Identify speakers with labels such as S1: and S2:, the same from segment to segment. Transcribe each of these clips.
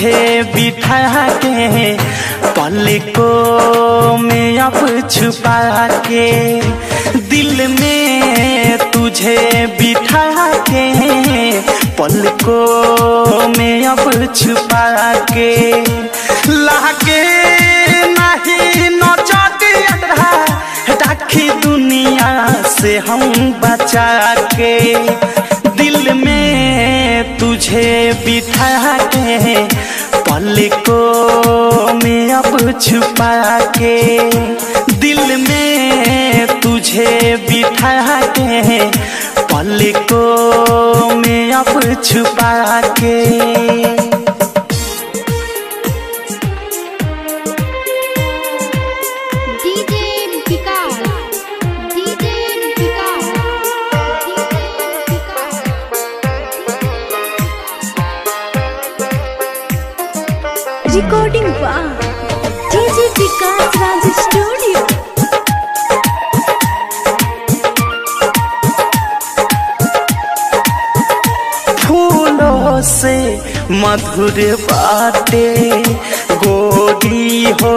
S1: तुझे बिठा के पलकों में अब छुपा के। दिल में तुझे बिठा के पलकों में अब छुपा के। लागे नहीं राखी दुनिया से हम बचा के। तुझे बिठा के को मैं अब छुपा के दिल में तुझे बिठा के को मैं अब छुपा के
S2: रिकॉर्डिंग स्टूडियो
S1: फूलों से मधुर बातें गोरी हो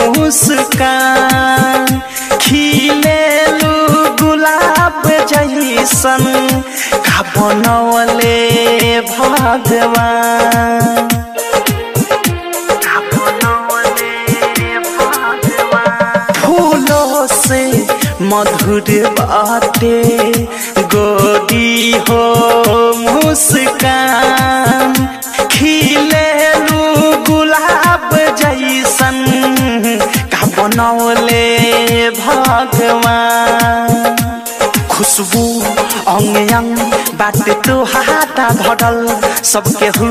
S1: मुस्कान। खिले गुलाब जैसन का भगवान। मधुर बातें गोदी हो मुस्कान, खिले गुलाब जैसन का बनौले भगवान। खुशबू अंग अंग बाटे तो हाथा भरल सबके हु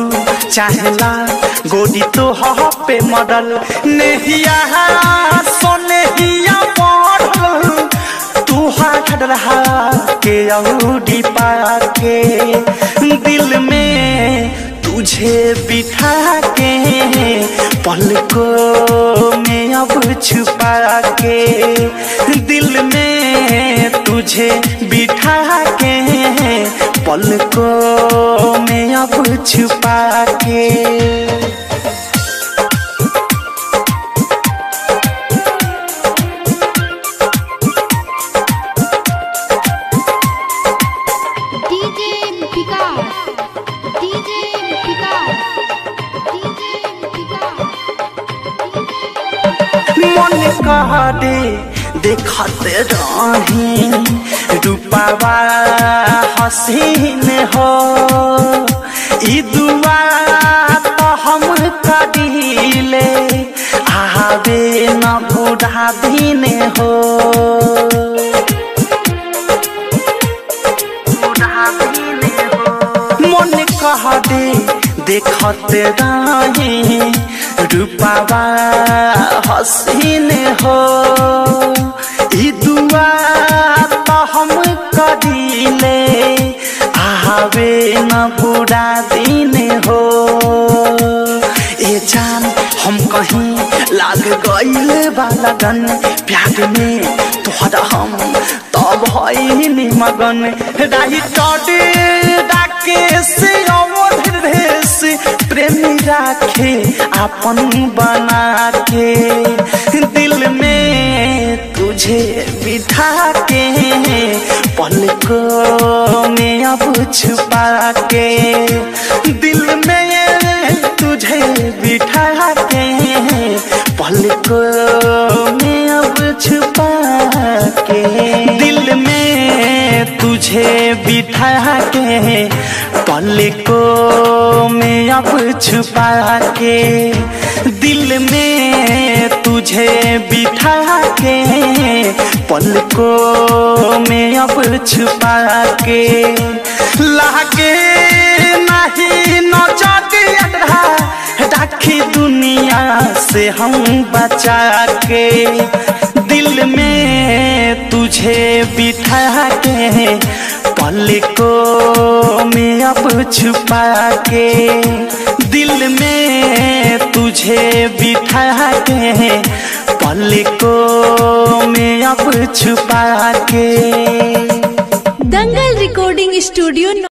S1: चाहेला गोदी तो पे मडल। नेहिया सोनेहिया के औडी पाके, दिल में तुझे बिठा के पलकों में अब छुपा के दिल में तुझे बिठा के मन कह दे? देखत रही। रूपावा हसीन हो। ई तो हम करीले आवे न बूढ़ा दिन हो। मन कह दे? देखत रही। रूपावा हसीन हो। दुआ तो हम करीले आवे न बुरा दिन हो। ए जान हम कहीं लाग गईल बालगन प्यार में तोहरा हम तब भइनी मगन। राही डाके से राखे अपन बना के दिल में तुझे बिठा के पलकों में अब छुपा के दिल में तुझे बिठा के पलकों में अब छुपा के दिल में तुझे बिठा के पलकों अब छुपा के दिल में तुझे बिठा के पलकों में अब छुपा के लागे नहीं नचदिया राखी दुनिया से हम बचा के दिल में तुझे बिठा के पलकों अब छुपा के दिल में तुझे बिठा के पल को में अब छुपा के।
S2: दंगल रिकॉर्डिंग स्टूडियो